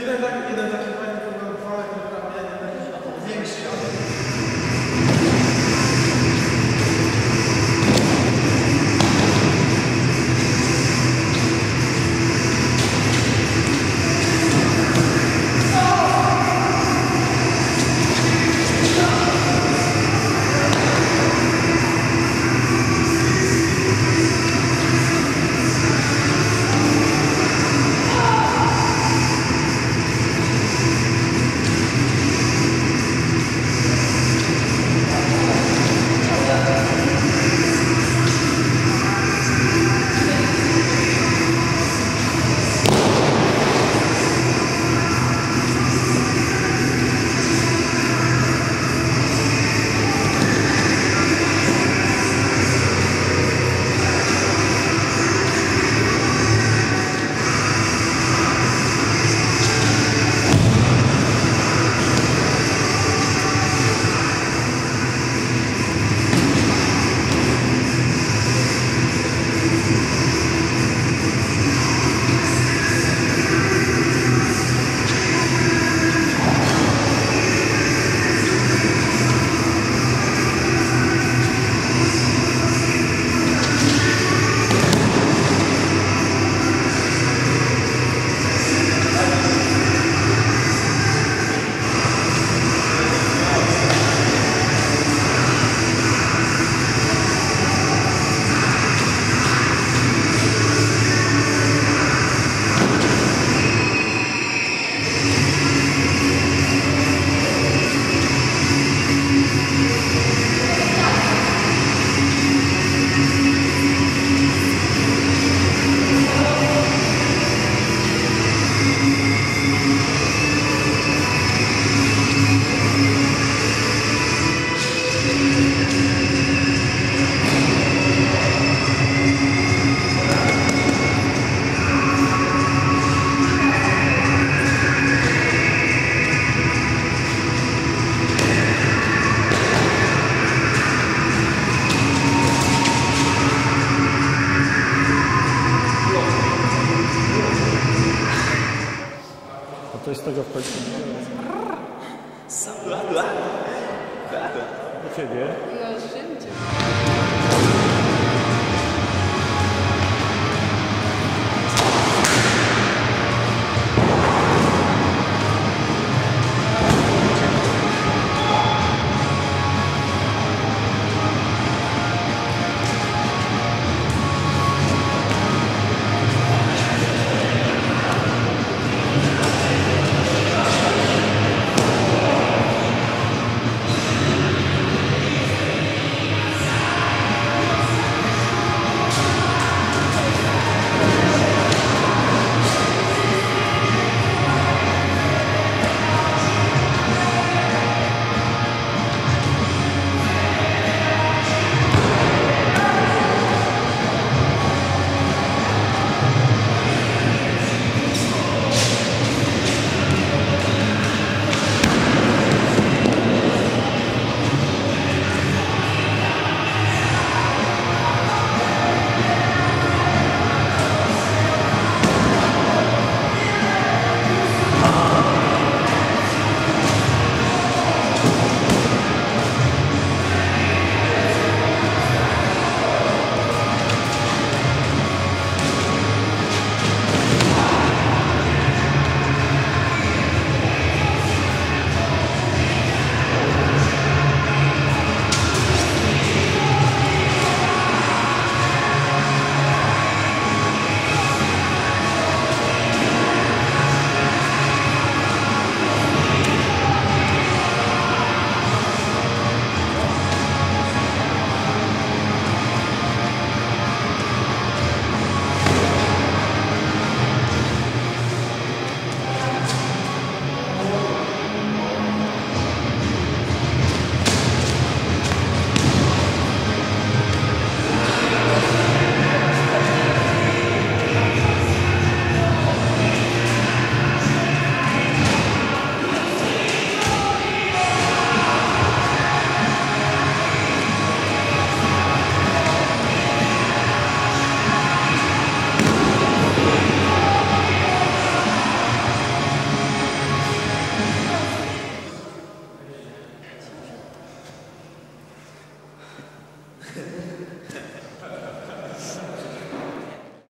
Jeden taki, jeden taki. Sablada. Nada. Você vê? Nojento.